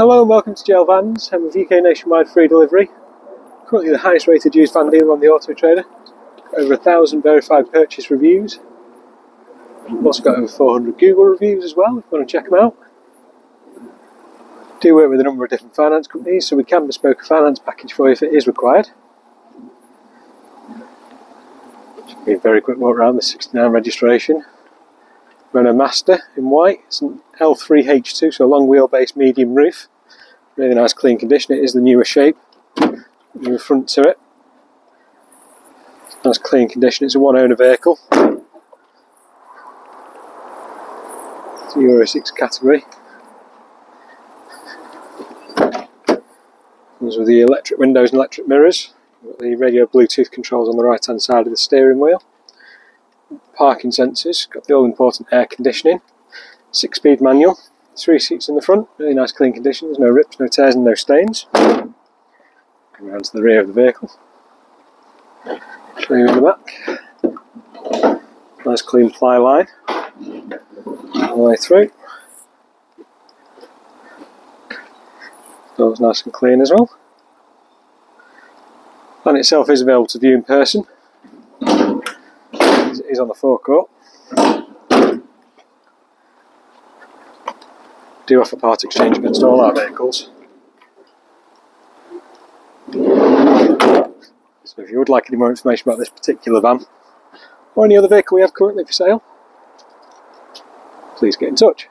Hello and welcome to JL Vans. I'm with UK Nationwide Free Delivery. Currently the highest rated used van dealer on the Auto Trader. Over a thousand verified purchase reviews. We've also got over 400 Google reviews as well if you want to check them out. Do work with a number of different finance companies so we can bespoke a finance package for you if it is required. Just a very quick walk around the 69 registration. Renault Master in white. It's an L3H2, so a long wheelbase, medium roof. Really nice, clean condition. It is the newer shape. Newer front to it. Nice, clean condition. It's a one-owner vehicle. It's a Euro 6 category. Comes with the electric windows and electric mirrors. Got the radio Bluetooth controls on the right hand side of the steering wheel parking sensors, got the all important air conditioning, six speed manual, three seats in the front, really nice clean condition, there's no rips, no tears and no stains. Come around to the rear of the vehicle, show you in the back. Nice clean ply line all the way through. Doors nice and clean as well. Van itself is available to view in person on the forecourt. Do offer part exchange against all our vehicles. So if you would like any more information about this particular van or any other vehicle we have currently for sale, please get in touch.